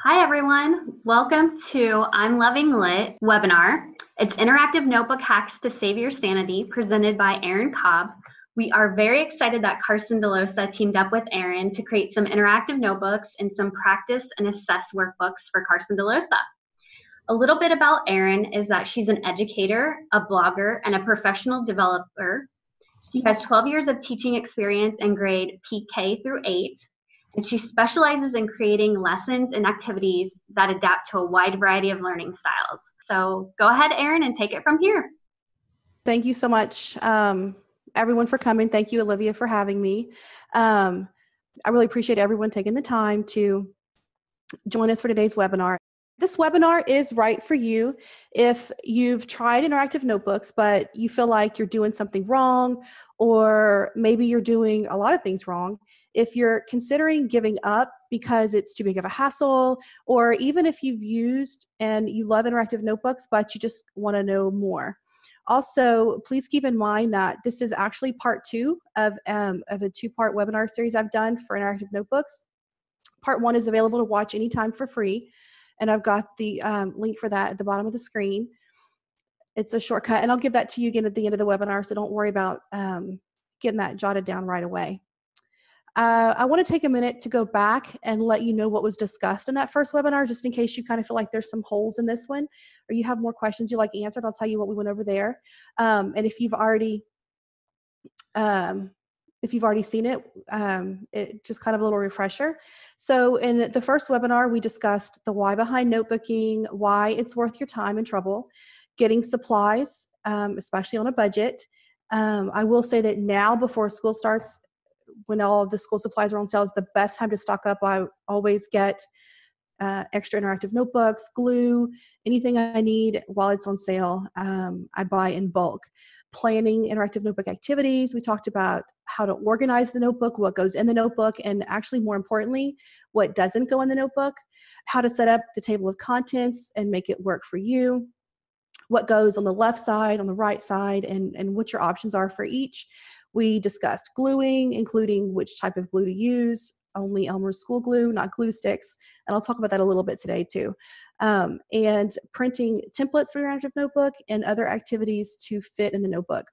Hi, everyone. Welcome to I'm Lovin' Lit webinar. It's interactive notebook hacks to save your sanity presented by Erin Cobb. We are very excited that Carson Dellosa teamed up with Erin to create some interactive notebooks and some practice and assess workbooks for Carson Dellosa. A little bit about Erin is that she's an educator, a blogger, and a professional developer. She has 12 years of teaching experience in grade PK through 8 and she specializes in creating lessons and activities that adapt to a wide variety of learning styles. So go ahead, Erin, and take it from here. Thank you so much, um, everyone, for coming. Thank you, Olivia, for having me. Um, I really appreciate everyone taking the time to join us for today's webinar. This webinar is right for you if you've tried interactive notebooks, but you feel like you're doing something wrong, or maybe you're doing a lot of things wrong. If you're considering giving up because it's too big of a hassle, or even if you've used and you love interactive notebooks, but you just want to know more. Also, please keep in mind that this is actually part two of, um, of a two part webinar series I've done for interactive notebooks. Part one is available to watch anytime for free and I've got the um, link for that at the bottom of the screen. It's a shortcut, and I'll give that to you again at the end of the webinar, so don't worry about um, getting that jotted down right away. Uh, I want to take a minute to go back and let you know what was discussed in that first webinar, just in case you kind of feel like there's some holes in this one, or you have more questions you like answered. I'll tell you what we went over there. Um, and if you've already um, if you've already seen it, um, it just kind of a little refresher. So in the first webinar, we discussed the why behind notebooking, why it's worth your time and trouble, getting supplies, um, especially on a budget. Um, I will say that now before school starts, when all of the school supplies are on sale, is the best time to stock up. I always get uh, extra interactive notebooks, glue, anything I need while it's on sale, um, I buy in bulk planning interactive notebook activities. We talked about how to organize the notebook, what goes in the notebook, and actually, more importantly, what doesn't go in the notebook, how to set up the table of contents and make it work for you, what goes on the left side, on the right side, and, and what your options are for each. We discussed gluing, including which type of glue to use, only Elmer's school glue, not glue sticks. And I'll talk about that a little bit today too um, and printing templates for your interactive notebook and other activities to fit in the notebook.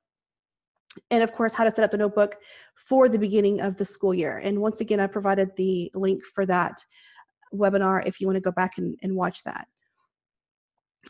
And of course, how to set up the notebook for the beginning of the school year. And once again, I provided the link for that webinar if you want to go back and, and watch that.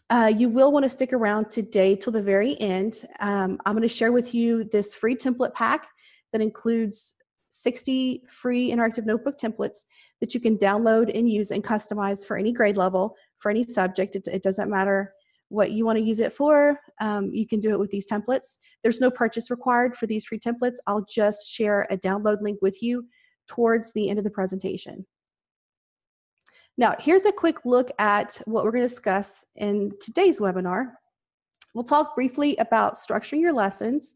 Uh, you will want to stick around today till the very end. Um, I'm going to share with you this free template pack that includes 60 free interactive notebook templates that you can download and use and customize for any grade level for any subject. It, it doesn't matter what you want to use it for. Um, you can do it with these templates. There's no purchase required for these free templates. I'll just share a download link with you towards the end of the presentation. Now, here's a quick look at what we're going to discuss in today's webinar. We'll talk briefly about structuring your lessons,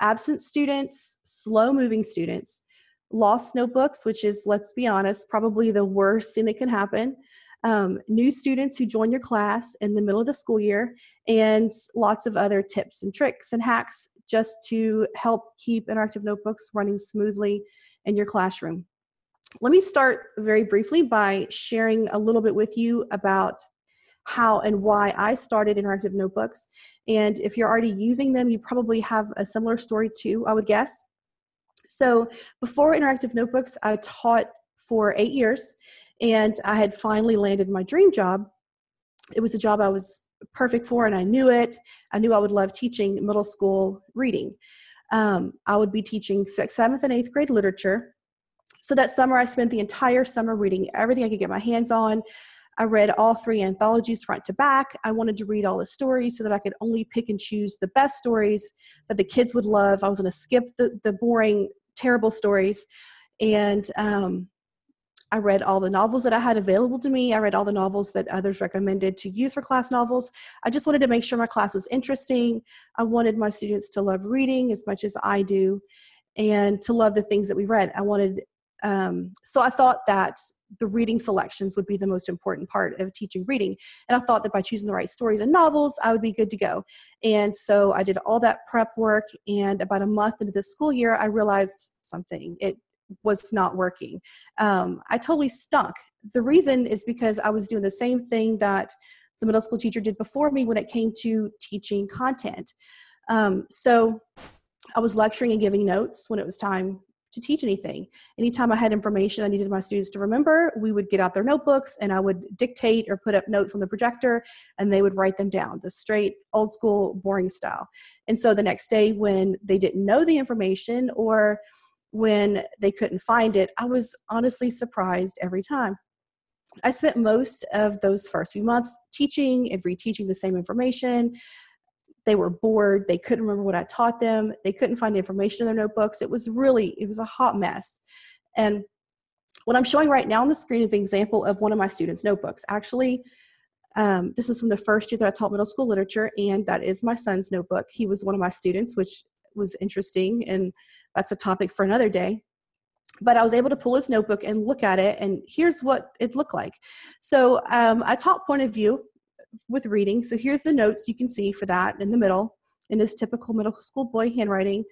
absent students, slow moving students, lost notebooks, which is, let's be honest, probably the worst thing that can happen, um, new students who join your class in the middle of the school year, and lots of other tips and tricks and hacks just to help keep interactive notebooks running smoothly in your classroom. Let me start very briefly by sharing a little bit with you about how and why I started interactive notebooks. And if you're already using them, you probably have a similar story too, I would guess. So before interactive notebooks, I taught for eight years and I had finally landed my dream job. It was a job I was perfect for, and I knew it. I knew I would love teaching middle school reading. Um, I would be teaching sixth, seventh, and eighth grade literature. So that summer, I spent the entire summer reading everything I could get my hands on. I read all three anthologies front to back. I wanted to read all the stories so that I could only pick and choose the best stories that the kids would love. I was going to skip the, the boring, terrible stories. And um, I read all the novels that I had available to me. I read all the novels that others recommended to use for class novels. I just wanted to make sure my class was interesting. I wanted my students to love reading as much as I do and to love the things that we read. I wanted, um, so I thought that the reading selections would be the most important part of teaching reading. And I thought that by choosing the right stories and novels, I would be good to go. And so I did all that prep work. And about a month into the school year, I realized something. It was not working. Um, I totally stunk. the reason is because I was doing the same thing that the middle school teacher did before me when it came to teaching content. Um, so I was lecturing and giving notes when it was time to teach anything. Anytime I had information I needed my students to remember, we would get out their notebooks and I would dictate or put up notes on the projector and they would write them down, the straight, old school, boring style. And so the next day, when they didn't know the information or when they couldn't find it, I was honestly surprised every time. I spent most of those first few months teaching and reteaching the same information. They were bored. They couldn't remember what I taught them. They couldn't find the information in their notebooks. It was really, it was a hot mess. And what I'm showing right now on the screen is an example of one of my students' notebooks. Actually, um, this is from the first year that I taught middle school literature, and that is my son's notebook. He was one of my students, which was interesting, and that's a topic for another day but I was able to pull his notebook and look at it, and here's what it looked like. So um, I taught point of view with reading. So here's the notes you can see for that in the middle in his typical middle school boy handwriting.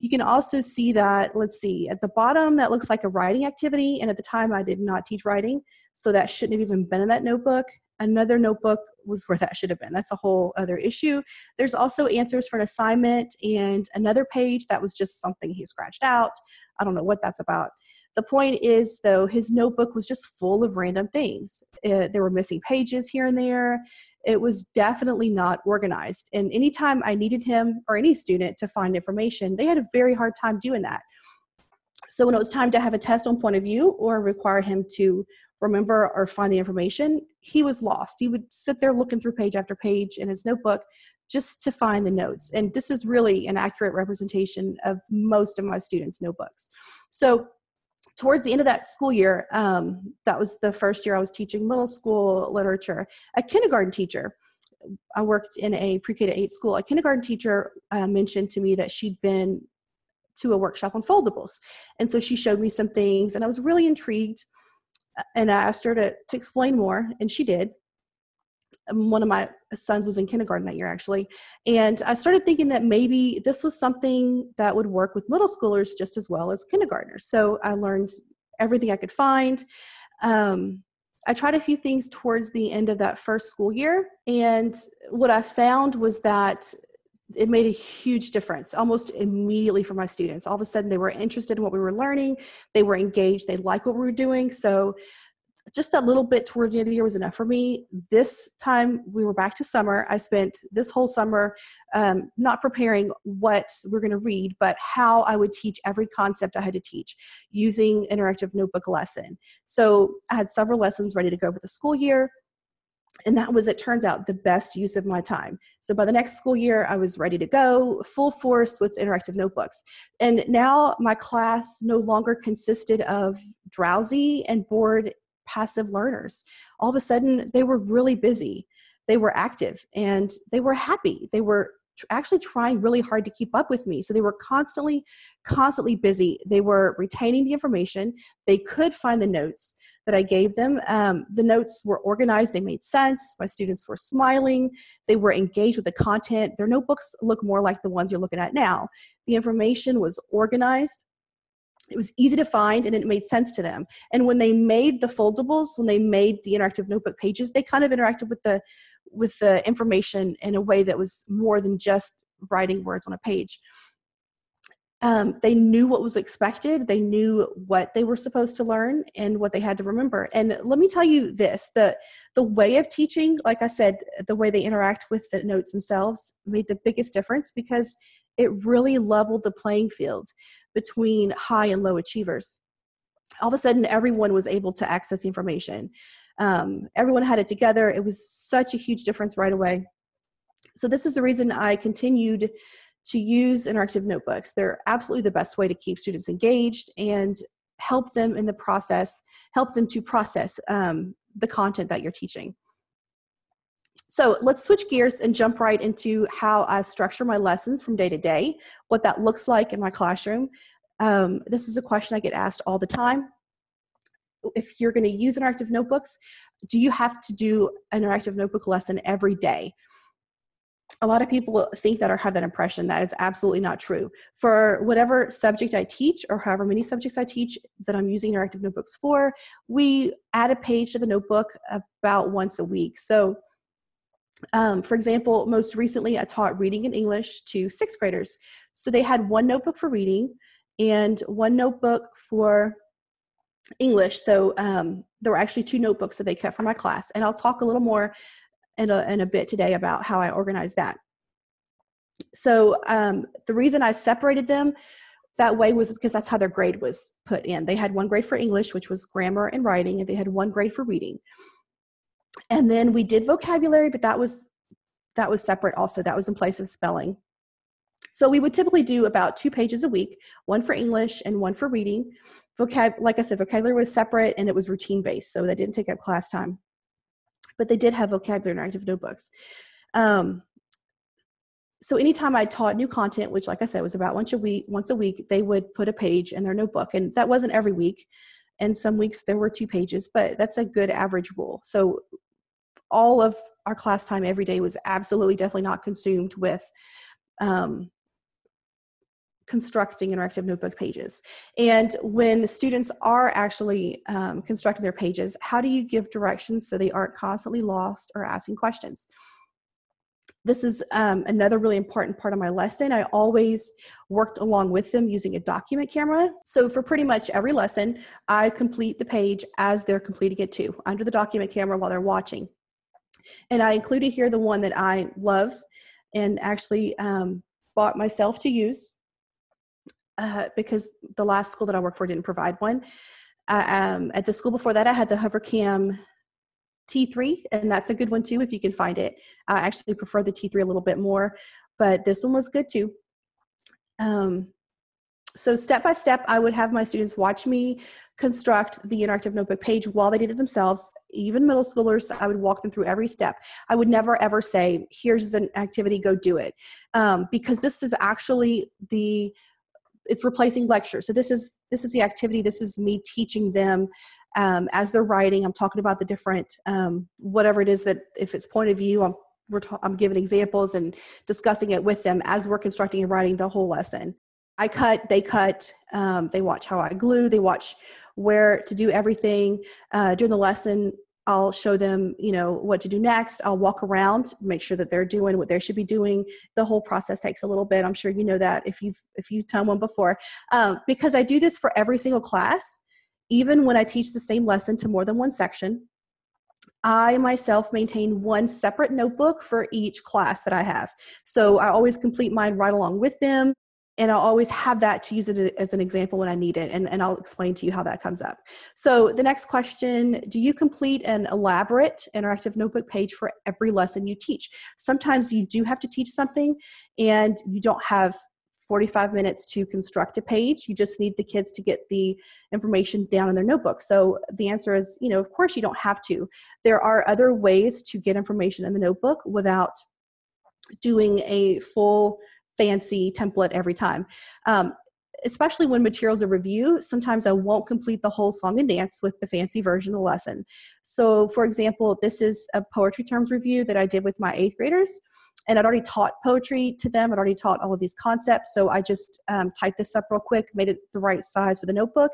You can also see that, let's see, at the bottom, that looks like a writing activity. And at the time, I did not teach writing, so that shouldn't have even been in that notebook. Another notebook was where that should have been. That's a whole other issue. There's also answers for an assignment and another page that was just something he scratched out. I don't know what that's about. The point is, though, his notebook was just full of random things. Uh, there were missing pages here and there. It was definitely not organized. And anytime I needed him or any student to find information, they had a very hard time doing that. So when it was time to have a test on point of view or require him to remember or find the information, he was lost. He would sit there looking through page after page in his notebook just to find the notes. And this is really an accurate representation of most of my students' notebooks. So towards the end of that school year, um, that was the first year I was teaching middle school literature, a kindergarten teacher. I worked in a pre-K to eight school. A kindergarten teacher uh, mentioned to me that she'd been to a workshop on foldables, and so she showed me some things, and I was really intrigued. And I asked her to to explain more, and she did. Um, one of my sons was in kindergarten that year actually and i started thinking that maybe this was something that would work with middle schoolers just as well as kindergartners. So i learned everything i could find. Um, i tried a few things towards the end of that first school year and what i found was that it made a huge difference almost immediately for my students. All of a sudden they were interested in what we were learning. They were engaged. They liked what we were doing. So just a little bit towards the end of the year was enough for me. This time we were back to summer. I spent this whole summer um, not preparing what we're going to read, but how I would teach every concept I had to teach using interactive notebook lesson. So I had several lessons ready to go for the school year. And that was, it turns out, the best use of my time. So by the next school year, I was ready to go, full force with interactive notebooks. And now my class no longer consisted of drowsy and bored passive learners. All of a sudden, they were really busy, they were active, and they were happy. They were actually trying really hard to keep up with me. So they were constantly, constantly busy. They were retaining the information. They could find the notes that I gave them. Um, the notes were organized, they made sense. My students were smiling, they were engaged with the content. Their notebooks look more like the ones you're looking at now. The information was organized it was easy to find and it made sense to them. And when they made the foldables when they made the interactive notebook pages they kind of interacted with the with the information in a way that was more than just writing words on a page. Um, they knew what was expected. They knew what they were supposed to learn and what they had to remember. And let me tell you this the the way of teaching like i said the way they interact with the notes themselves made the biggest difference because it really leveled the playing field between high and low achievers. All of a sudden, everyone was able to access information. Um, everyone had it together. It was such a huge difference right away. So, this is the reason I continued to use interactive notebooks. They're absolutely the best way to keep students engaged and help them in the process, help them to process um, the content that you're teaching. So let's switch gears and jump right into how I structure my lessons from day to day, what that looks like in my classroom. Um, this is a question I get asked all the time. If you're going to use interactive notebooks, do you have to do an interactive notebook lesson every day? a lot of people think that or have that impression that is absolutely not true. For whatever subject I teach, or however many subjects I teach that I'm using interactive notebooks for, we add a page to the notebook about once a week. So, um, for example, most recently I taught reading in English to sixth graders. So they had one notebook for reading and one notebook for English. So um, there were actually two notebooks that they kept for my class. And I'll talk a little more in a, in a bit today about how I organized that. So um, the reason I separated them that way was because that's how their grade was put in. They had one grade for English, which was grammar and writing, and they had one grade for reading. And then we did vocabulary, but that was that was separate also. That was in place of spelling. So we would typically do about two pages a week, one for English and one for reading. Vocab, like I said, vocabulary was separate and it was routine based, so that didn't take up class time but they did have vocabulary interactive notebooks. Um, so anytime I taught new content, which like I said was about once a week, once a week, they would put a page in their notebook, and that wasn't every week. And some weeks there were two pages, but that's a good average rule. So all of our class time every day was absolutely definitely not consumed with um, constructing interactive notebook pages. And when students are actually um, constructing their pages, how do you give directions so they aren't constantly lost or asking questions? This is um, another really important part of my lesson. I always worked along with them using a document camera. So for pretty much every lesson, I complete the page as they're completing it too, under the document camera while they're watching. And I included here the one that I love and actually um, bought myself to use uh, because the last school that I worked for didn't provide one. Uh, um, at the school before that, I had the HoverCam T3, and that's a good one too if you can find it. I actually prefer the T3 a little bit more, but this one was good too. Um, so step by step, I would have my students watch me construct the interactive notebook page while they did it themselves. Even middle schoolers, I would walk them through every step. I would never ever say, "Here's an activity, go do it," um, because this is actually the it's replacing lecture. So this is this is the activity. This is me teaching them um, as they're writing. I'm talking about the different um, whatever it is that if it's point of view, I'm we're ta- I'm giving examples and discussing it with them as we're constructing and writing the whole lesson. I cut, they cut, um, they watch how I glue, they watch where to do everything uh, during the lesson. I'll show them, you know, what to do next. I'll walk around, make sure that they're doing what they should be doing. The whole process takes a little bit. I'm sure you know that if you've if you've done one before. Um, because I do this for every single class, even when I teach the same lesson to more than one section. I myself maintain one separate notebook for each class that I have. So I always complete mine right along with them and I'll always have that to use it as an example when I need it, and, and I'll explain to you how that comes up. So the next question, do you complete an elaborate interactive notebook page for every lesson you teach? Sometimes you do have to teach something and you don't have 45 minutes to construct a page. You just need the kids to get the information down in their notebook. So the answer is, you know, of course you don't have to. There are other ways to get information in the notebook without doing a full fancy template every time. Um, especially when materials are review, sometimes I won't complete the whole song and dance with the fancy version of the lesson. So, for example, this is a poetry terms review that I did with my eighth graders, and I'd already taught poetry to them. I'd already taught all of these concepts, so I just um, typed this up real quick, made it the right size for the notebook,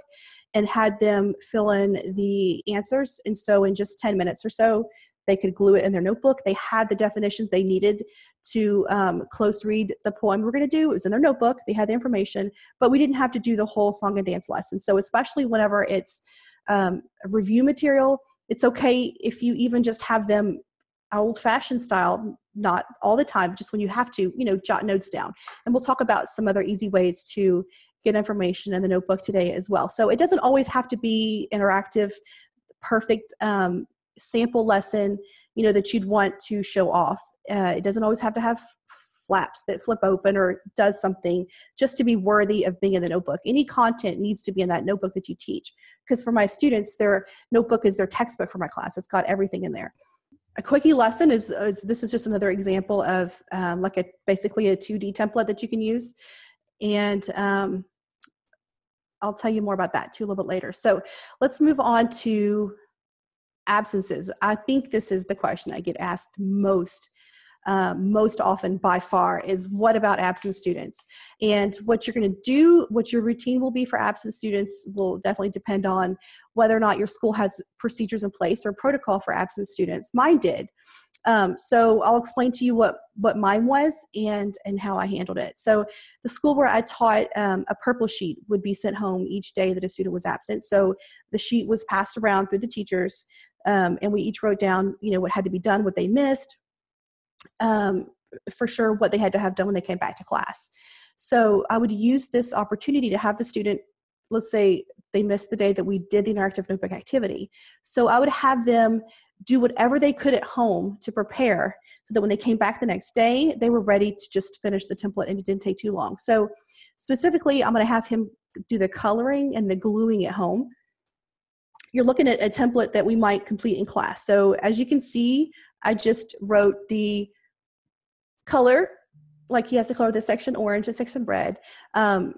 and had them fill in the answers. And so, in just 10 minutes or so, they could glue it in their notebook. They had the definitions they needed to um, close read the poem we're going to do. It was in their notebook. They had the information, but we didn't have to do the whole song and dance lesson. So, especially whenever it's um, review material, it's okay if you even just have them old fashioned style, not all the time, just when you have to, you know, jot notes down. And we'll talk about some other easy ways to get information in the notebook today as well. So, it doesn't always have to be interactive, perfect um, sample lesson you know that you'd want to show off. Uh, it doesn't always have to have flaps that flip open or does something just to be worthy of being in the notebook. Any content needs to be in that notebook that you teach. Because for my students their notebook is their textbook for my class. It's got everything in there. A quickie lesson is, is this is just another example of um, like a basically a 2d template that you can use. And um, i'll tell you more about that too a little bit later. So let's move on to absences. I think this is the question I get asked most uh, most often by far is what about absent students? And what you're going to do, what your routine will be for absent students will definitely depend on whether or not your school has procedures in place or protocol for absent students. Mine did. Um, so I'll explain to you what what mine was and and how I handled it. So the school where I taught, um, a purple sheet would be sent home each day that a student was absent. So the sheet was passed around through the teachers, um, and we each wrote down, you know, what had to be done, what they missed, um, for sure what they had to have done when they came back to class. So I would use this opportunity to have the student, let's say they missed the day that we did the interactive notebook activity. So I would have them do whatever they could at home to prepare so that when they came back the next day, they were ready to just finish the template and it didn't take too long. So specifically, I'm going to have him do the coloring and the gluing at home. You're looking at a template that we might complete in class. So as you can see, I just wrote the color, like he has to color this section orange, this section red. Um,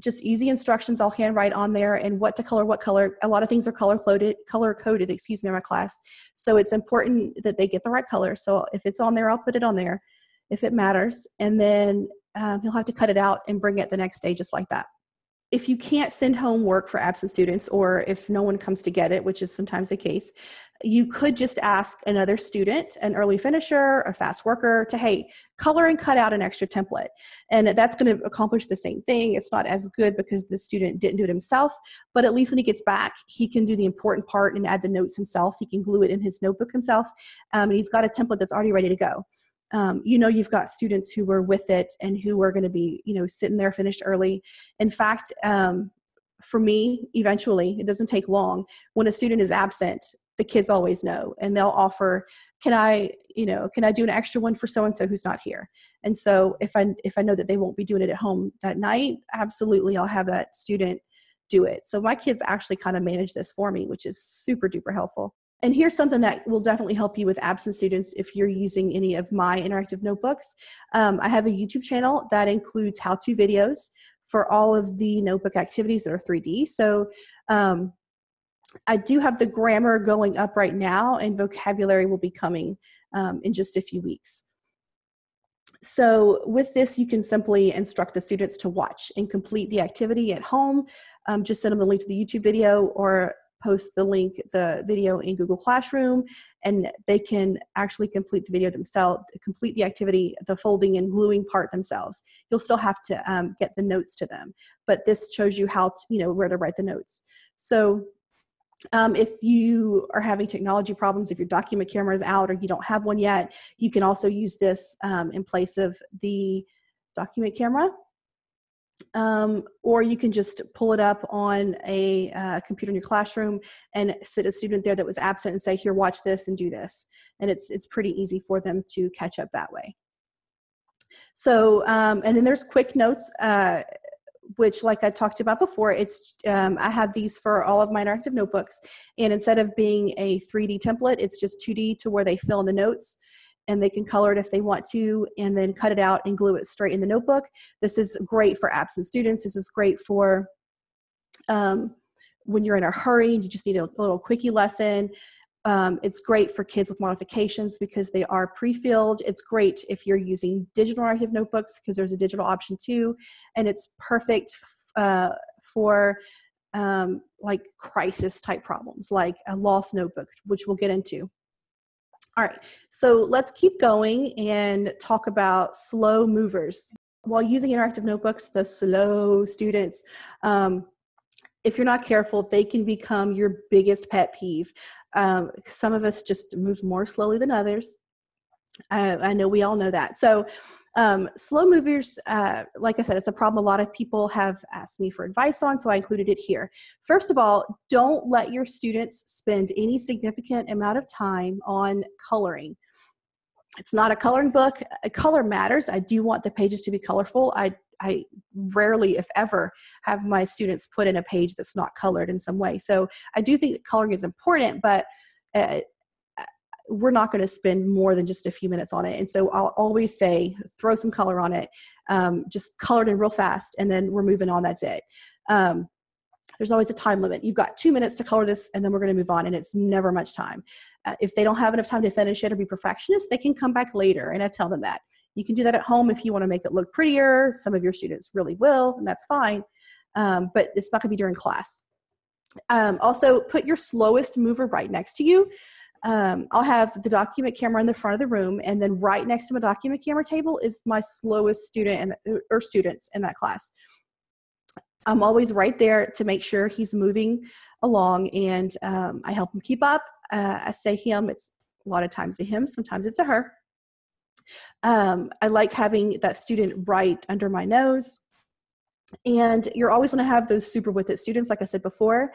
just easy instructions I'll handwrite on there and what to color, what color. A lot of things are color coded, color coded, excuse me, in my class. So it's important that they get the right color. So if it's on there, I'll put it on there if it matters. And then um, he'll have to cut it out and bring it the next day just like that if you can't send home work for absent students or if no one comes to get it which is sometimes the case you could just ask another student an early finisher a fast worker to hey color and cut out an extra template. And that's going to accomplish the same thing. It's not as good because the student didn't do it himself but at least when he gets back he can do the important part and add the notes himself. He can glue it in his notebook himself um, and he's got a template that's already ready to go um, you know you've got students who were with it and who are going to be you know sitting there finished early. In fact um, for me eventually it doesn't take long when a student is absent the kids always know and they'll offer can i you know can i do an extra one for so and so who's not here? And so if i if i know that they won't be doing it at home that night absolutely i'll have that student do it. So my kids actually kind of manage this for me which is super duper helpful and here's something that will definitely help you with absent students if you're using any of my interactive notebooks. Um, I have a YouTube channel that includes how-to videos for all of the notebook activities that are 3D. So um, I do have the grammar going up right now and vocabulary will be coming um, in just a few weeks. So with this, you can simply instruct the students to watch and complete the activity at home. Um, just send them the link to the YouTube video or post the link, the video in Google Classroom, and they can actually complete the video themselves, complete the activity, the folding and gluing part themselves. You'll still have to um, get the notes to them, but this shows you how to, you know, where to write the notes. So um, if you are having technology problems, if your document camera is out or you don't have one yet, you can also use this um, in place of the document camera um, or you can just pull it up on a uh, computer in your classroom and sit a student there that was absent and say, here, watch this and do this. And it's, it's pretty easy for them to catch up that way. So, um, and then there's quick notes, uh, which like I talked about before, it's, um, I have these for all of my interactive notebooks. And instead of being a 3D template, it's just 2D to where they fill in the notes and they can color it if they want to and then cut it out and glue it straight in the notebook. This is great for absent students. This is great for um, when you're in a hurry and you just need a, a little quickie lesson. Um, it's great for kids with modifications because they are pre-filled. It's great if you're using digital interactive notebooks because there's a digital option too. And it's perfect uh, for um, like crisis type problems like a lost notebook, which we'll get into. All right, so let's keep going and talk about slow movers. While using interactive notebooks, the slow students, um, if you're not careful, they can become your biggest pet peeve. Um, some of us just move more slowly than others. I, I know we all know that. So um, slow movers, uh, like I said, it's a problem a lot of people have asked me for advice on, so I included it here. First of all, don't let your students spend any significant amount of time on coloring. It's not a coloring book. Color matters. I do want the pages to be colorful. I I rarely, if ever, have my students put in a page that's not colored in some way. So I do think that coloring is important, but uh, we're not going to spend more than just a few minutes on it. And so I'll always say, throw some color on it, um, just color it in real fast, and then we're moving on. That's it. Um, there's always a time limit. You've got two minutes to color this, and then we're going to move on, and it's never much time. Uh, if they don't have enough time to finish it or be perfectionist, they can come back later, and I tell them that. You can do that at home if you want to make it look prettier. Some of your students really will, and that's fine, um, but it's not going to be during class. Um, also, put your slowest mover right next to you. Um, I'll have the document camera in the front of the room, and then right next to my document camera table is my slowest student and or students in that class. I'm always right there to make sure he's moving along, and um, I help him keep up. Uh, I say him; it's a lot of times a him, sometimes it's a her. Um, I like having that student right under my nose. And you're always going to have those super with it students, like I said before,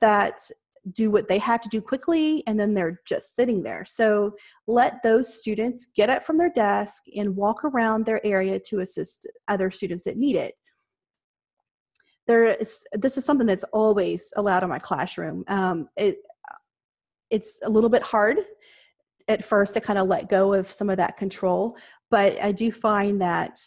that do what they have to do quickly and then they're just sitting there. So let those students get up from their desk and walk around their area to assist other students that need it. There is, this is something that's always allowed in my classroom. Um, it, it's a little bit hard at first to kind of let go of some of that control, but I do find that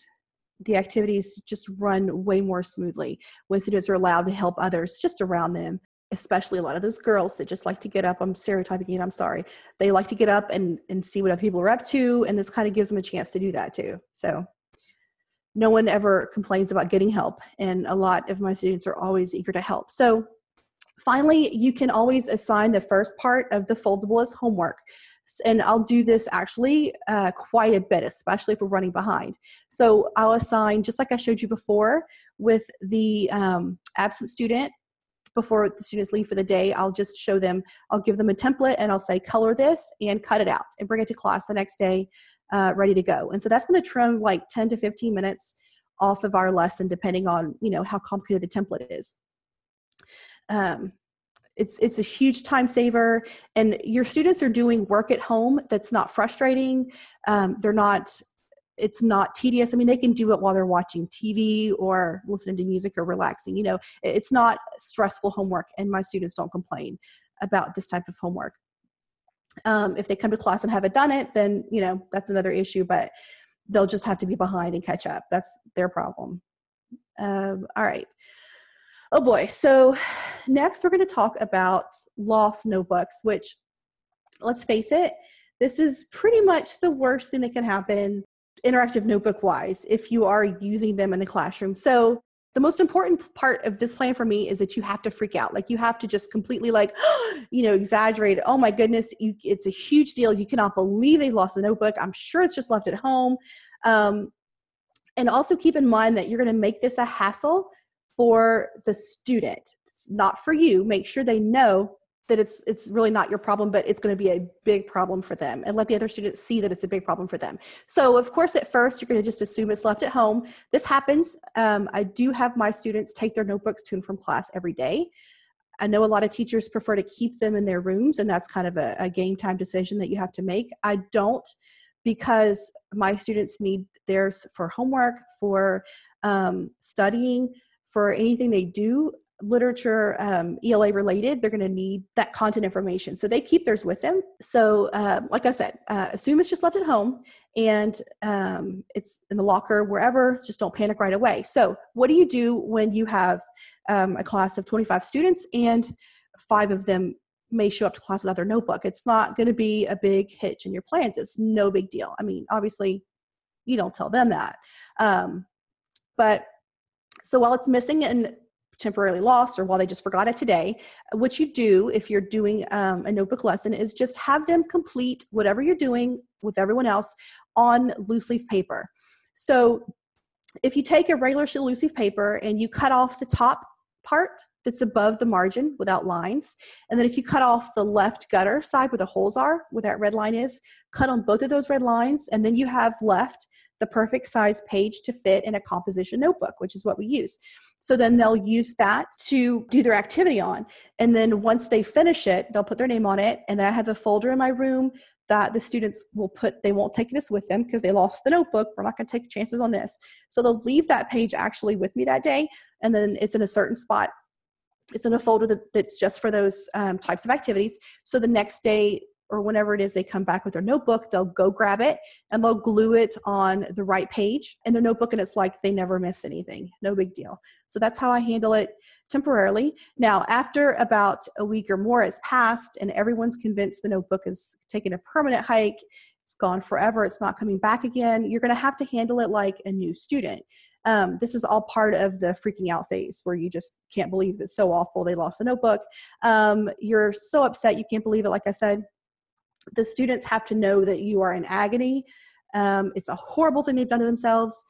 the activities just run way more smoothly when students are allowed to help others just around them especially a lot of those girls that just like to get up. I'm stereotyping again i'm sorry. They like to get up and and see what other people are up to and this kind of gives them a chance to do that too. So no one ever complains about getting help and a lot of my students are always eager to help. So finally you can always assign the first part of the foldable as homework. And I'll do this actually uh, quite a bit, especially if we're running behind. So I'll assign, just like I showed you before, with the um, absent student, before the students leave for the day, I'll just show them, I'll give them a template and I'll say, color this and cut it out and bring it to class the next day uh, ready to go. And so that's going to trim like 10 to 15 minutes off of our lesson, depending on, you know, how complicated the template is. Um, it's it's a huge time saver and your students are doing work at home that's not frustrating um, they're not it's not tedious. I mean, they can do it while they're watching TV or listening to music or relaxing. You know, it's not stressful homework, and my students don't complain about this type of homework. Um, if they come to class and haven't done it, then you know that's another issue. But they'll just have to be behind and catch up. That's their problem. Um, all right. Oh boy. So next we're going to talk about lost notebooks, which let's face it, this is pretty much the worst thing that can happen interactive notebook wise if you are using them in the classroom. So the most important part of this plan for me is that you have to freak out. Like you have to just completely like, you know, exaggerate. Oh my goodness, you, it's a huge deal. You cannot believe they lost a notebook. I'm sure it's just left at home. Um, and also keep in mind that you're going to make this a hassle for the student. It's not for you. Make sure they know that it's it's really not your problem but it's going to be a big problem for them and let the other students see that it's a big problem for them. So of course at first you're going to just assume it's left at home. This happens um, i do have my students take their notebooks to and from class every day. I know a lot of teachers prefer to keep them in their rooms and that's kind of a, a game time decision that you have to make. I don't because my students need theirs for homework for um, studying for anything they do literature um, ela related they're going to need that content information. So they keep theirs with them. So uh, like i said uh, assume it's just left at home and um, it's in the locker wherever just don't panic right away. So what do you do when you have um, a class of 25 students and five of them may show up to class without their notebook? It's not going to be a big hitch in your plans. It's no big deal. I mean obviously you don't tell them that. Um, but so while it's missing and temporarily lost or while they just forgot it today, what you do if you're doing um, a notebook lesson is just have them complete whatever you're doing with everyone else on loose leaf paper. So if you take a regular loose leaf paper and you cut off the top part that's above the margin without lines. And then if you cut off the left gutter side where the holes are, where that red line is, cut on both of those red lines, and then you have left the perfect size page to fit in a composition notebook, which is what we use. So then they'll use that to do their activity on. And then once they finish it, they'll put their name on it. And then I have a folder in my room that the students will put, they won't take this with them because they lost the notebook. We're not going to take chances on this. So they'll leave that page actually with me that day. And then it's in a certain spot it's in a folder that, that's just for those um, types of activities. So the next day or whenever it is they come back with their notebook, they'll go grab it and they'll glue it on the right page in their notebook, and it's like they never missed anything. No big deal. So that's how I handle it temporarily. Now, after about a week or more has passed and everyone's convinced the notebook is taking a permanent hike, it's gone forever, it's not coming back again, you're going to have to handle it like a new student. Um, this is all part of the freaking out phase where you just can't believe it's so awful they lost a notebook. Um, you're so upset you can't believe it, like I said. The students have to know that you are in agony. Um, it's a horrible thing they've done to themselves.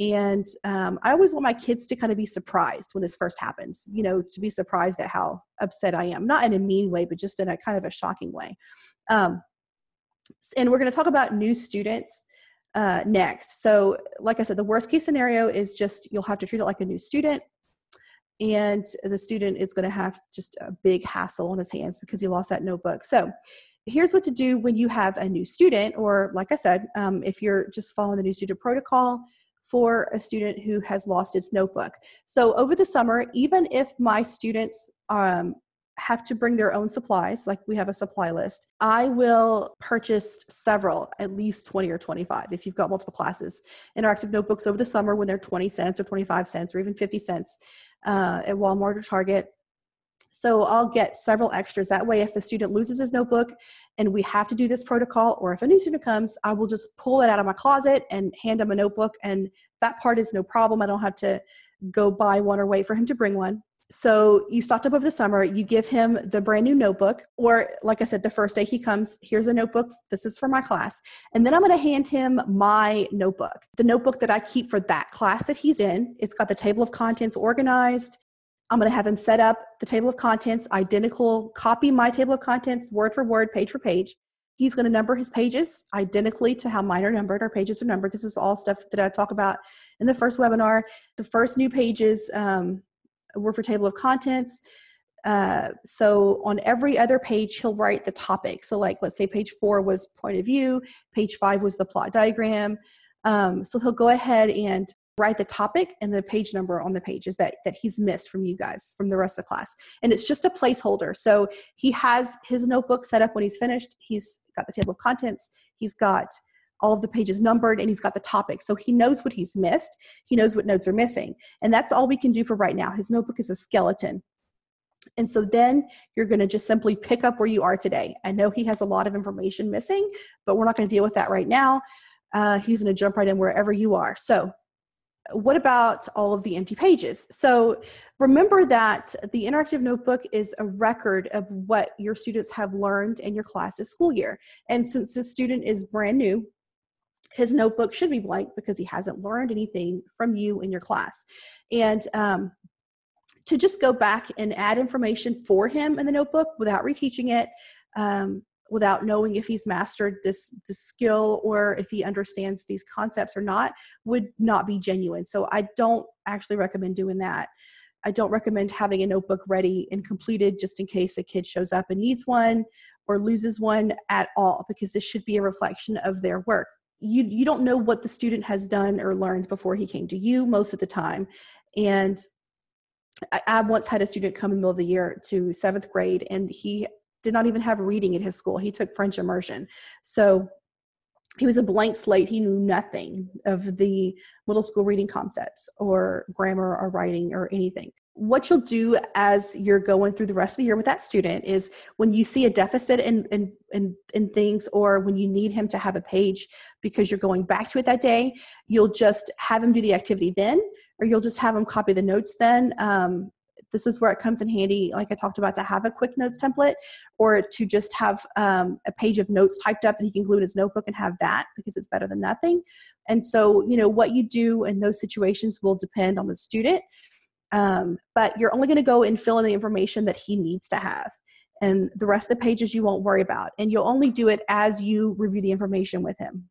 And um, I always want my kids to kind of be surprised when this first happens, you know, to be surprised at how upset I am, not in a mean way, but just in a kind of a shocking way. Um, and we're going to talk about new students uh, next. So, like I said, the worst case scenario is just you'll have to treat it like a new student, and the student is going to have just a big hassle on his hands because he lost that notebook. So, here's what to do when you have a new student, or like I said, um, if you're just following the new student protocol for a student who has lost its notebook. So, over the summer, even if my students um, have to bring their own supplies, like we have a supply list, I will purchase several, at least 20 or 25, if you've got multiple classes. Interactive notebooks over the summer when they're 20 cents or 25 cents or even 50 cents uh, at Walmart or Target. So I'll get several extras. That way, if a student loses his notebook and we have to do this protocol, or if a new student comes, I will just pull it out of my closet and hand him a notebook. And that part is no problem. I don't have to go buy one or wait for him to bring one so you stocked up over the summer you give him the brand new notebook or like i said the first day he comes here's a notebook this is for my class and then i'm going to hand him my notebook the notebook that i keep for that class that he's in it's got the table of contents organized i'm going to have him set up the table of contents identical copy my table of contents word for word page for page he's going to number his pages identically to how mine are numbered our pages are numbered this is all stuff that i talk about in the first webinar the first new pages um, word for table of contents. Uh, so on every other page, he'll write the topic. So, like, let's say page four was point of view, page five was the plot diagram. Um, so he'll go ahead and write the topic and the page number on the pages that that he's missed from you guys from the rest of the class and it's just a placeholder so he has his notebook set up when he's finished he's got the table of contents he's got all of the pages numbered and he's got the topic. So he knows what he's missed. He knows what notes are missing. And that's all we can do for right now. His notebook is a skeleton. And so then you're going to just simply pick up where you are today. I know he has a lot of information missing, but we're not going to deal with that right now. Uh, he's going to jump right in wherever you are. So, what about all of the empty pages? So, remember that the interactive notebook is a record of what your students have learned in your class this school year. And since the student is brand new, his notebook should be blank because he hasn't learned anything from you in your class. And um, to just go back and add information for him in the notebook without reteaching it, um, without knowing if he's mastered this, this skill or if he understands these concepts or not, would not be genuine. So I don't actually recommend doing that. I don't recommend having a notebook ready and completed just in case a kid shows up and needs one or loses one at all, because this should be a reflection of their work you you don't know what the student has done or learned before he came to you most of the time and I, I, once had a student come in the middle of the year to seventh grade and he did not even have reading at his school. He took french immersion. So he was a blank slate. He knew nothing of the middle school reading concepts or grammar or writing or anything. What you'll do as you're going through the rest of the year with that student is when you see a deficit in, in, in, in, things or when you need him to have a page because you're going back to it that day, you'll just have him do the activity then, or you'll just have him copy the notes then. Um, this is where it comes in handy, like I talked about, to have a quick notes template or to just have um, a page of notes typed up that he can glue in his notebook and have that because it's better than nothing. And so, you know, what you do in those situations will depend on the student um, but you're only going to go and fill in the information that he needs to have. And the rest of the pages you won't worry about. And you'll only do it as you review the information with him.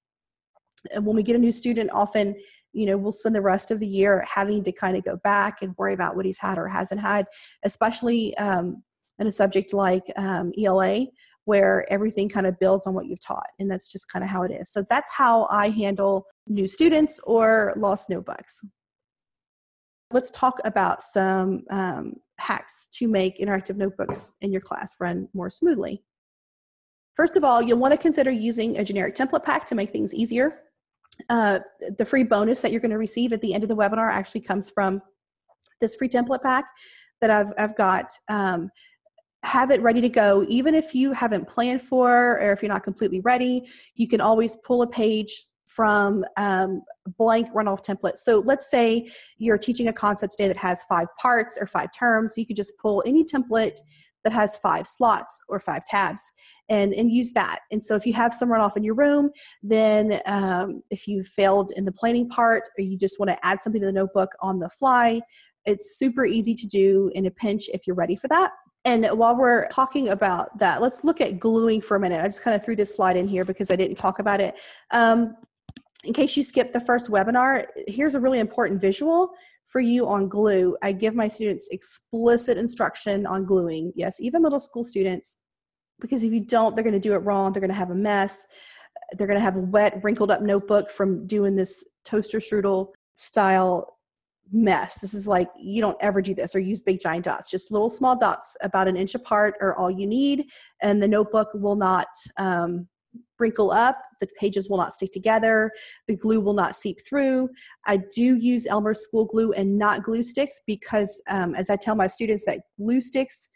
And when we get a new student, often, you know, we'll spend the rest of the year having to kind of go back and worry about what he's had or hasn't had, especially um, in a subject like um, ELA, where everything kind of builds on what you've taught. And that's just kind of how it is. So that's how I handle new students or lost notebooks. Let's talk about some um, hacks to make interactive notebooks in your class run more smoothly. First of all, you'll want to consider using a generic template pack to make things easier. Uh, the free bonus that you're going to receive at the end of the webinar actually comes from this free template pack that I've, I've got. Um, have it ready to go. Even if you haven't planned for or if you're not completely ready, you can always pull a page from um, blank runoff template. So let's say you're teaching a concept today that has five parts or five terms. You could just pull any template that has five slots or five tabs and, and use that. And so if you have some runoff in your room, then um, if you failed in the planning part or you just want to add something to the notebook on the fly, it's super easy to do in a pinch if you're ready for that. And while we're talking about that, let's look at gluing for a minute. I just kind of threw this slide in here because I didn't talk about it. Um, in case you skipped the first webinar, here's a really important visual for you on glue. I give my students explicit instruction on gluing. Yes, even middle school students, because if you don't, they're going to do it wrong. They're going to have a mess. They're going to have a wet, wrinkled up notebook from doing this toaster strudel style mess. This is like, you don't ever do this or use big giant dots. Just little small dots about an inch apart are all you need. And the notebook will not um, wrinkle up, the pages will not stick together, the glue will not seep through. I do use Elmer's school glue and not glue sticks because, um, as I tell my students, that glue sticks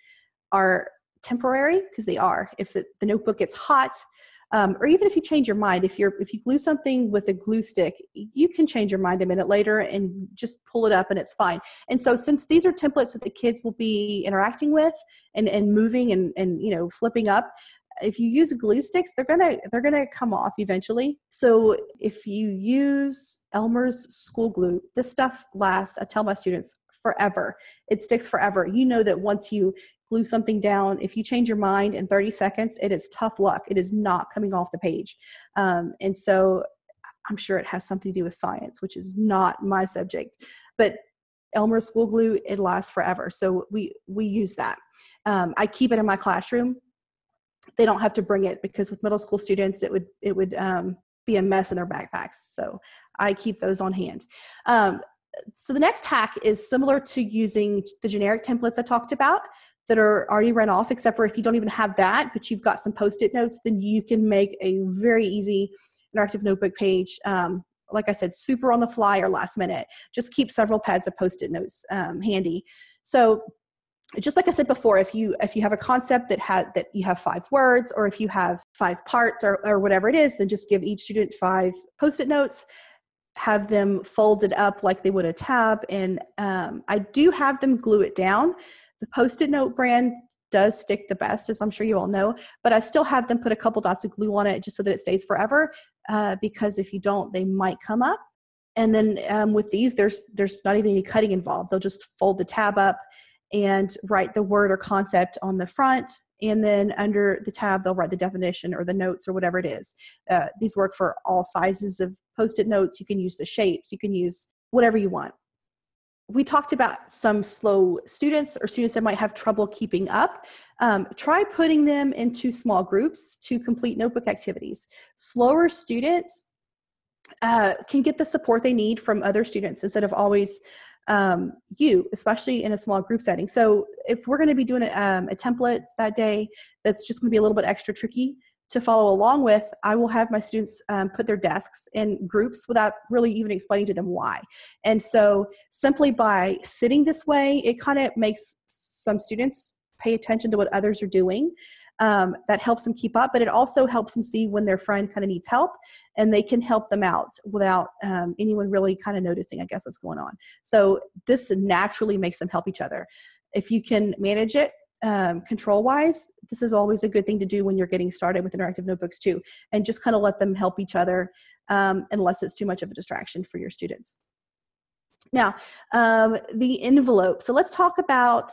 are temporary because they are. If the, the notebook gets hot, um, or even if you change your mind, if you're if you glue something with a glue stick, you can change your mind a minute later and just pull it up and it's fine. And so since these are templates that the kids will be interacting with and and moving and and you know flipping up, if you use glue sticks they're gonna they're gonna come off eventually. So if you use elmer's school glue this stuff lasts i tell my students forever. It sticks forever. You know that once you glue something down if you change your mind in 30 seconds it is tough luck. It is not coming off the page. Um, and so i'm sure it has something to do with science which is not my subject. But elmer's school glue it lasts forever. So we we use that. Um, i keep it in my classroom they don't have to bring it because with middle school students it would it would um, be a mess in their backpacks. So i keep those on hand. Um, so the next hack is similar to using the generic templates i talked about that are already run off except for if you don't even have that but you've got some post-it notes then you can make a very easy interactive notebook page um, like i said super on the fly or last minute. Just keep several pads of post-it notes um, handy. So just like i said before if you if you have a concept that had that you have five words or if you have five parts or, or whatever it is then just give each student five post-it notes have them folded up like they would a tab and um, i do have them glue it down. The post-it note brand does stick the best as i'm sure you all know but i still have them put a couple dots of glue on it just so that it stays forever uh, because if you don't they might come up. And then um, with these there's there's not even any cutting involved. They'll just fold the tab up and write the word or concept on the front and then under the tab they'll write the definition or the notes or whatever it is. Uh, these work for all sizes of post-it notes. You can use the shapes you can use whatever you want. We talked about some slow students or students that might have trouble keeping up. Um, try putting them into small groups to complete notebook activities. Slower students uh, can get the support they need from other students instead of always um, you, especially in a small group setting. So if we're going to be doing a, um, a template that day that's just going to be a little bit extra tricky to follow along with, I will have my students um, put their desks in groups without really even explaining to them why. And so simply by sitting this way, it kind of makes some students pay attention to what others are doing um, that helps them keep up, but it also helps them see when their friend kind of needs help and they can help them out without um, anyone really kind of noticing, I guess, what's going on. So this naturally makes them help each other. If you can manage it um, control wise, this is always a good thing to do when you're getting started with interactive notebooks too, and just kind of let them help each other um, unless it's too much of a distraction for your students. Now, um, the envelope. So let's talk about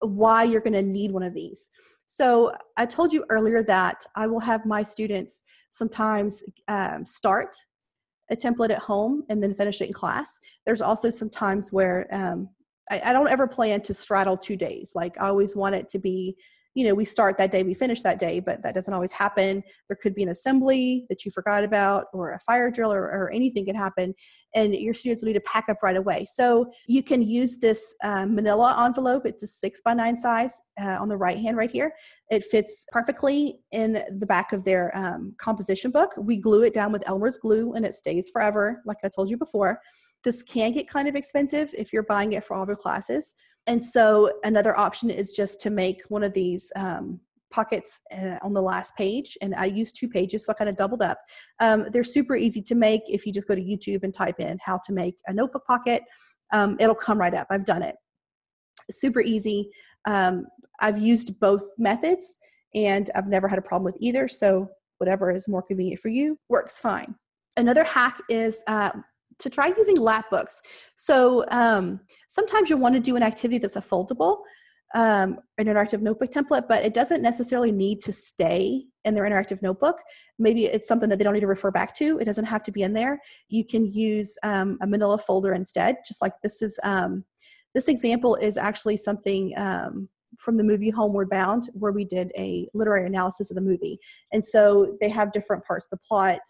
why you're going to need one of these. So I told you earlier that I will have my students sometimes um, start a template at home and then finish it in class. There's also some times where um, I, I, don't ever plan to straddle two days. Like I always want it to be you know, we start that day, we finish that day, but that doesn't always happen. There could be an assembly that you forgot about, or a fire drill, or, or anything can happen, and your students will need to pack up right away. So you can use this um, manila envelope. It's a six by nine size uh, on the right hand right here. It fits perfectly in the back of their um, composition book. We glue it down with Elmer's glue, and it stays forever, like I told you before. This can get kind of expensive if you're buying it for all of your classes and so another option is just to make one of these um, pockets uh, on the last page and i use two pages so i kind of doubled up. Um, they're super easy to make if you just go to youtube and type in how to make a notebook pocket. Um, it'll come right up. I've done it. Super easy. Um, i've used both methods and i've never had a problem with either so whatever is more convenient for you works fine. Another hack is uh, to try using lap books. So um, sometimes you'll want to do an activity that's a foldable, um, an interactive notebook template, but it doesn't necessarily need to stay in their interactive notebook. Maybe it's something that they don't need to refer back to. It doesn't have to be in there. You can use um, a manila folder instead, just like this is. Um, this example is actually something um, from the movie Homeward Bound, where we did a literary analysis of the movie. And so they have different parts of the plot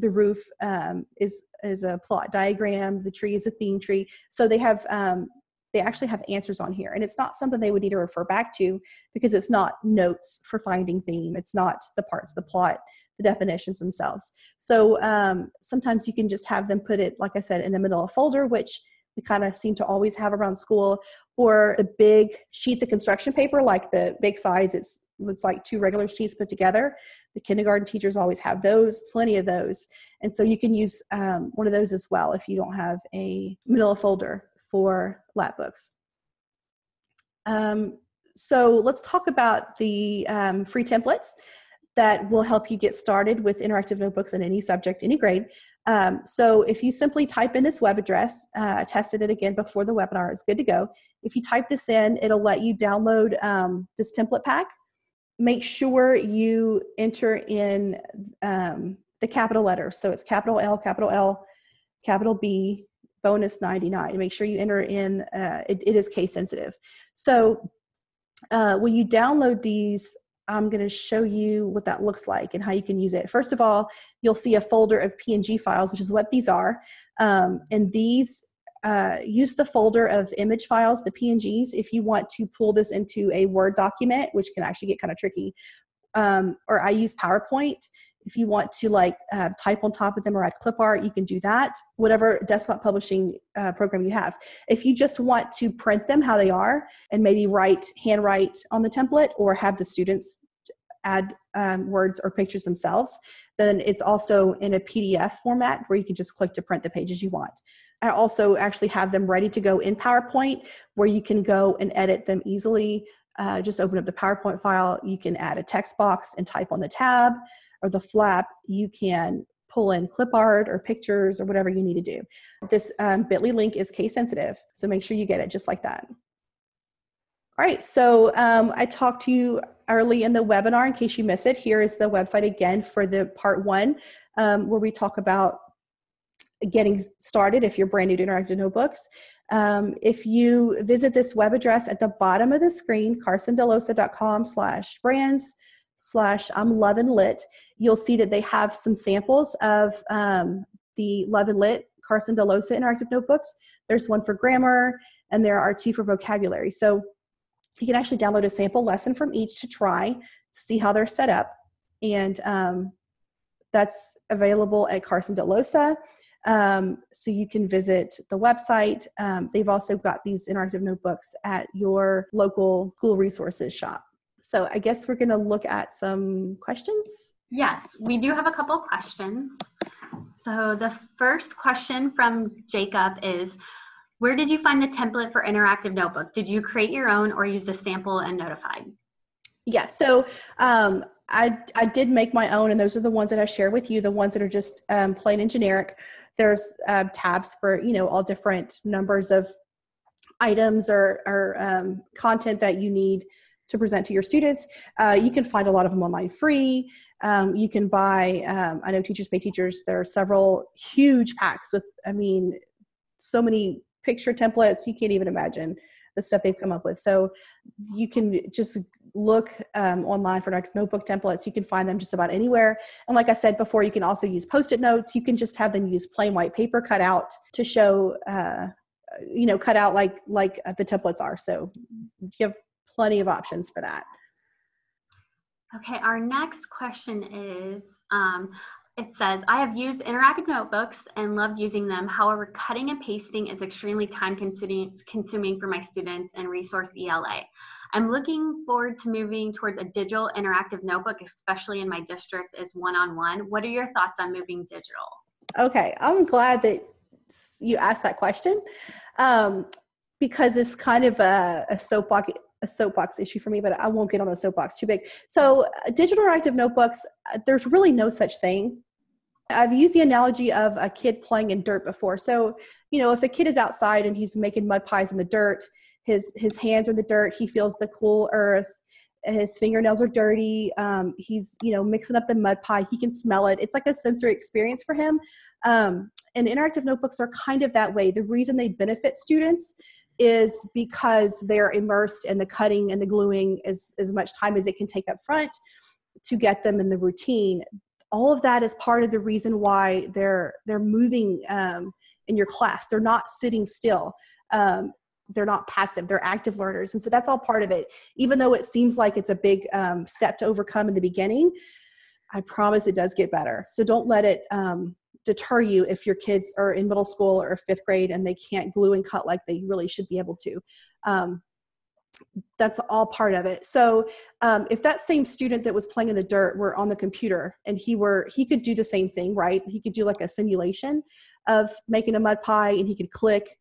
the roof um, is is a plot diagram the tree is a theme tree. So they have um, they actually have answers on here. And it's not something they would need to refer back to because it's not notes for finding theme. It's not the parts of the plot the definitions themselves. So um, sometimes you can just have them put it like i said in the middle of a folder which we kind of seem to always have around school or the big sheets of construction paper like the big size it's it's like two regular sheets put together. The kindergarten teachers always have those, plenty of those. And so you can use um, one of those as well if you don't have a manila folder for lap books. Um, so let's talk about the um, free templates that will help you get started with interactive notebooks in any subject, any grade. Um, so if you simply type in this web address, uh, I tested it again before the webinar, it's good to go. If you type this in, it'll let you download um, this template pack make sure you enter in um, the capital letters. So it's capital L, capital L, capital B, bonus 99. Make sure you enter in, uh, it, it is case sensitive. So uh, when you download these, I'm going to show you what that looks like and how you can use it. First of all, you'll see a folder of PNG files, which is what these are. Um, and these uh, use the folder of image files, the PNGs, if you want to pull this into a Word document, which can actually get kind of tricky. Um, or I use PowerPoint. If you want to like uh, type on top of them or add clip art, you can do that. Whatever desktop publishing uh, program you have. If you just want to print them how they are and maybe write, handwrite on the template or have the students add um, words or pictures themselves, then it's also in a PDF format where you can just click to print the pages you want. I also actually have them ready to go in PowerPoint where you can go and edit them easily. Uh, just open up the PowerPoint file. You can add a text box and type on the tab or the flap. You can pull in clip art or pictures or whatever you need to do. This um, bit.ly link is case sensitive, so make sure you get it just like that. All right, so um, I talked to you early in the webinar. In case you missed it, here is the website again for the part one, um, where we talk about getting started if you're brand new to interactive notebooks. Um, if you visit this web address at the bottom of the screen, carsondellosa.com slash brands slash I'm Lovin' Lit, you'll see that they have some samples of um, the Lovin' Lit Carson Dellosa interactive notebooks. There's one for grammar and there are two for vocabulary. So you can actually download a sample lesson from each to try, see how they're set up. And um, that's available at Carson Dellosa. Um, so you can visit the website. Um, they've also got these interactive notebooks at your local school resources shop. So I guess we're going to look at some questions. Yes, we do have a couple questions. So the first question from Jacob is, where did you find the template for interactive notebook? Did you create your own or use a sample and notified? Yeah, so um, I, I did make my own, and those are the ones that I share with you, the ones that are just um, plain and generic. There's uh, tabs for you know all different numbers of items or, or um, content that you need to present to your students. Uh, you can find a lot of them online free. Um, you can buy. Um, I know Teachers Pay Teachers. There are several huge packs with. I mean, so many picture templates you can't even imagine the stuff they've come up with. So you can just look um, online for notebook templates. You can find them just about anywhere. And like I said before, you can also use post-it notes. You can just have them use plain white paper cut out to show, uh, you know, cut out like like the templates are. So you have plenty of options for that. Okay, our next question is um, it says, I have used interactive notebooks and love using them. However, cutting and pasting is extremely time consuming for my students and resource ELA. I'm looking forward to moving towards a digital interactive notebook, especially in my district as one-on-one. What are your thoughts on moving digital? Okay, I'm glad that you asked that question um, because it's kind of a, a soapbox a soapbox issue for me, but I won't get on a soapbox too big. So, uh, digital interactive notebooks, uh, there's really no such thing. I've used the analogy of a kid playing in dirt before. So, you know, if a kid is outside and he's making mud pies in the dirt, his his hands are in the dirt, he feels the cool earth, his fingernails are dirty, um, he's you know mixing up the mud pie, he can smell it. It's like a sensory experience for him. Um, and interactive notebooks are kind of that way. The reason they benefit students is because they're immersed in the cutting and the gluing as, as much time as it can take up front to get them in the routine. All of that is part of the reason why they're they're moving um, in your class. They're not sitting still. Um, they're not passive they're active learners and so that's all part of it even though it seems like it's a big um, step to overcome in the beginning i promise it does get better so don't let it um, deter you if your kids are in middle school or fifth grade and they can't glue and cut like they really should be able to. Um, that's all part of it. So um, if that same student that was playing in the dirt were on the computer and he were he could do the same thing, right? He could do like a simulation of making a mud pie and he could click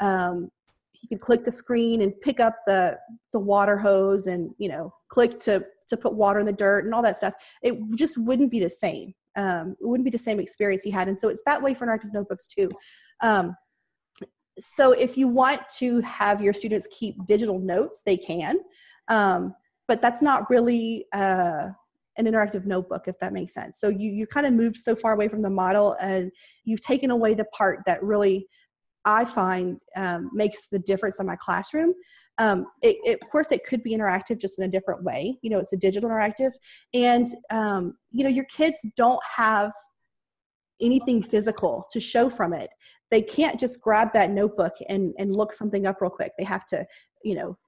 um, he could click the screen and pick up the the water hose and you know click to to put water in the dirt and all that stuff. It just wouldn't be the same um, it wouldn't be the same experience he had. And so it's that way for interactive notebooks too. Um, so if you want to have your students keep digital notes, they can, um, but that's not really uh, an interactive notebook, if that makes sense. So you you kind of moved so far away from the model, and you've taken away the part that really I find um, makes the difference in my classroom, um, it, it, of course, it could be interactive just in a different way. You know, it's a digital interactive, and um, you know, your kids don't have anything physical to show from it. They can't just grab that notebook and and look something up real quick. They have to, you know,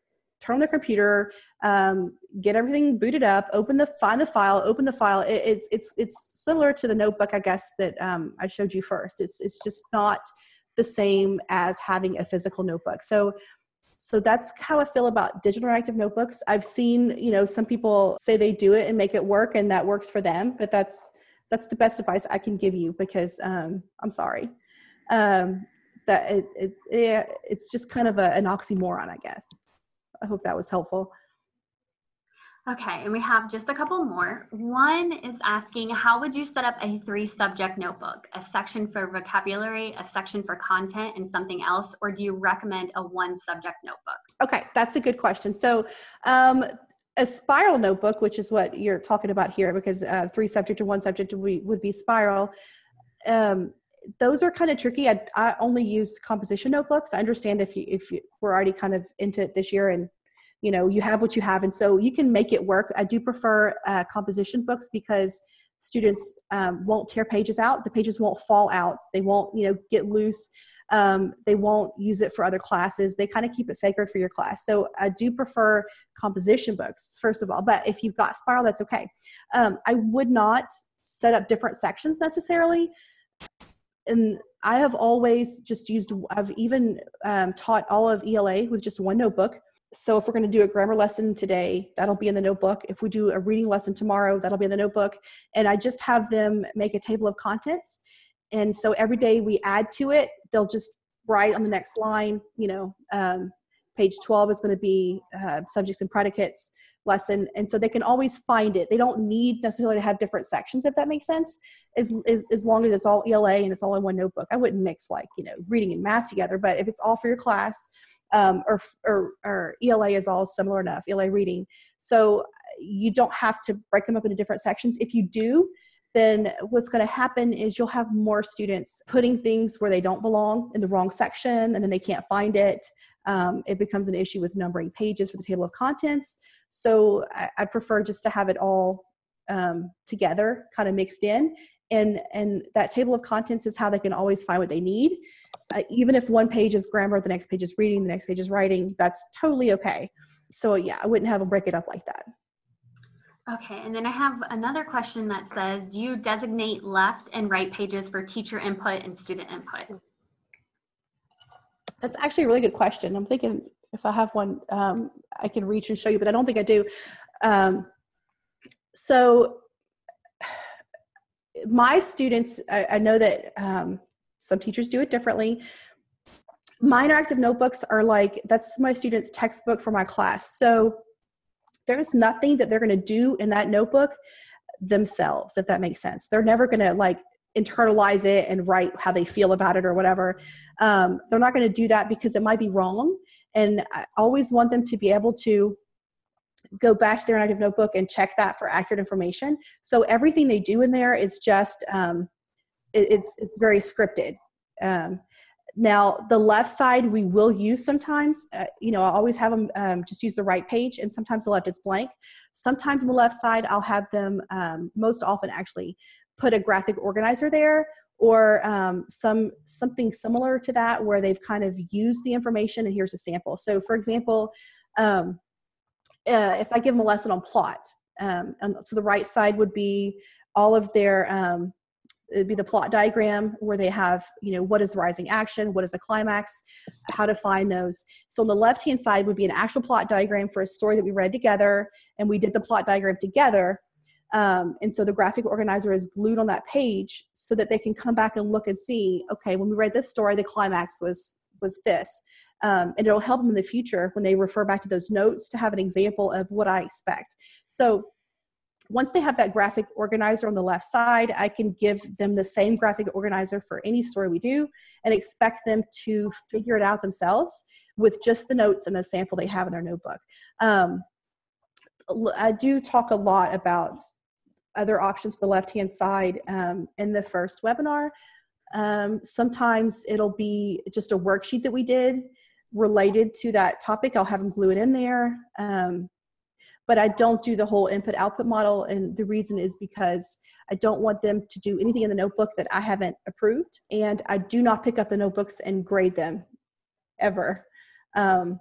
turn on their computer, um, get everything booted up, open the find the file, open the file. It, it's it's it's similar to the notebook, I guess that um, I showed you first. It's it's just not the same as having a physical notebook. So so that's how I feel about digital interactive notebooks. I've seen, you know, some people say they do it and make it work and that works for them, but that's that's the best advice I can give you because um, I'm sorry. Um, that it, it, it, it's just kind of a, an oxymoron, I guess. I hope that was helpful. Okay, and we have just a couple more. One is asking, how would you set up a three subject notebook? A section for vocabulary, a section for content, and something else? Or do you recommend a one subject notebook? Okay, that's a good question. So, um, a spiral notebook, which is what you're talking about here, because uh, three subject and one subject would be, would be spiral. Um, those are kind of tricky. I, I only use composition notebooks. I understand if you if you we're already kind of into it this year and you know you have what you have. And so you can make it work. I do prefer uh, composition books because students um, won't tear pages out. The pages won't fall out. They won't you know get loose. Um, they won't use it for other classes. They kind of keep it sacred for your class. So i do prefer composition books first of all. But if you've got spiral that's okay. Um, i would not set up different sections necessarily. And i have always just used i've even um, taught all of ela with just one notebook so if we're going to do a grammar lesson today that'll be in the notebook. If we do a reading lesson tomorrow that'll be in the notebook. And i just have them make a table of contents. And so every day we add to it they'll just write on the next line you know um, page 12 is going to be uh, subjects and predicates lesson. And so they can always find it. They don't need necessarily to have different sections if that makes sense. As, as, as long as it's all ela and it's all in one notebook. I wouldn't mix like you know reading and math together but if it's all for your class um, or, or, or ELA is all similar enough, ELA reading. So you don't have to break them up into different sections. If you do, then what's going to happen is you'll have more students putting things where they don't belong in the wrong section and then they can't find it. um, it becomes an issue with numbering pages for the table of contents. So I, I prefer just to have it all um, together, kind of mixed in. And, and that table of contents is how they can always find what they need. Uh, even if one page is grammar, the next page is reading, the next page is writing, that's totally okay. So yeah, I wouldn't have them break it up like that. Okay, and then I have another question that says, do you designate left and right pages for teacher input and student input? That's actually a really good question. I'm thinking if I have one, um, I can reach and show you, but I don't think I do. Um, so my students, I, I know that um, some teachers do it differently. My interactive notebooks are like, that's my students' textbook for my class. So there's nothing that they're going to do in that notebook themselves, if that makes sense. They're never going to like internalize it and write how they feel about it or whatever. Um, they're not going to do that because it might be wrong. And I always want them to be able to go back to their interactive notebook and check that for accurate information. So everything they do in there is just um, it, it's it's very scripted. Um, now the left side we will use sometimes. Uh, you know, I always have them um, just use the right page, and sometimes the left is blank. Sometimes on the left side I'll have them um, most often actually put a graphic organizer there or um, some something similar to that where they've kind of used the information and here's a sample so for example um, uh, if i give them a lesson on plot um, so the right side would be all of their um, it'd be the plot diagram where they have you know what is rising action what is the climax how to find those so on the left hand side would be an actual plot diagram for a story that we read together and we did the plot diagram together um, and so the graphic organizer is glued on that page so that they can come back and look and see, okay, when we read this story, the climax was was this. Um, and it'll help them in the future when they refer back to those notes to have an example of what I expect. So once they have that graphic organizer on the left side, I can give them the same graphic organizer for any story we do and expect them to figure it out themselves with just the notes and the sample they have in their notebook. Um, I do talk a lot about other options for the left hand side um, in the first webinar. Um, sometimes it'll be just a worksheet that we did related to that topic. I'll have them glue it in there. Um, but I don't do the whole input output model. And the reason is because I don't want them to do anything in the notebook that I haven't approved. And I do not pick up the notebooks and grade them ever. Um,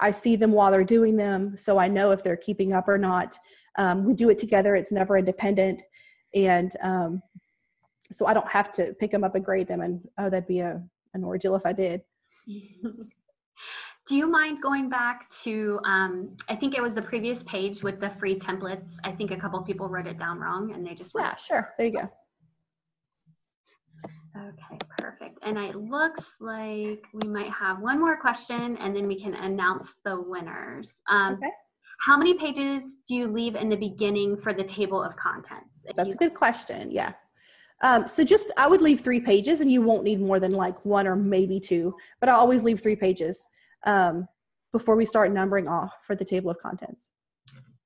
I see them while they're doing them, so I know if they're keeping up or not. Um, we do it together, it's never independent. And um, so I don't have to pick them up and grade them. And oh, that'd be a, an ordeal if I did. Do you mind going back to, um, I think it was the previous page with the free templates. I think a couple people wrote it down wrong and they just went. Yeah, sure. There you go. Okay, perfect. And it looks like we might have one more question and then we can announce the winners. Um, okay. How many pages do you leave in the beginning for the table of contents? That's a good question. Yeah. Um, so just, I would leave three pages and you won't need more than like one or maybe two, but I always leave three pages um, before we start numbering off for the table of contents.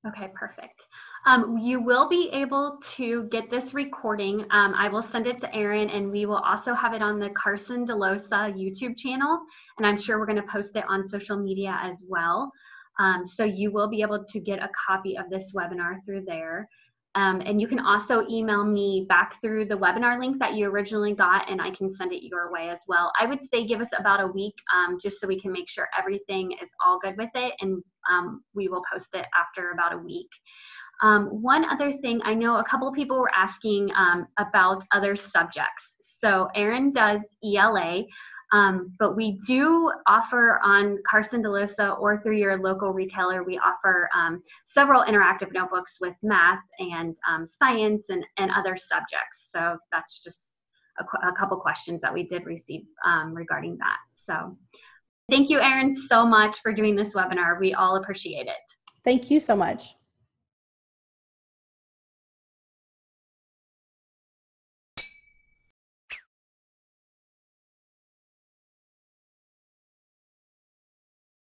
Okay, perfect. Um, you will be able to get this recording. Um, I will send it to Erin and we will also have it on the Carson Dellosa YouTube channel. And I'm sure we're going to post it on social media as well. Um, so you will be able to get a copy of this webinar through there. Um, and you can also email me back through the webinar link that you originally got and I can send it your way as well. I would say give us about a week um, just so we can make sure everything is all good with it and um, we will post it after about a week. Um, one other thing, I know a couple people were asking um, about other subjects. So Erin does ELA, um, but we do offer on Carson Dellosa or through your local retailer, we offer um, several interactive notebooks with math and um, science and, and other subjects. So that's just a, a couple questions that we did receive um, regarding that. So thank you, Erin, so much for doing this webinar. We all appreciate it. Thank you so much.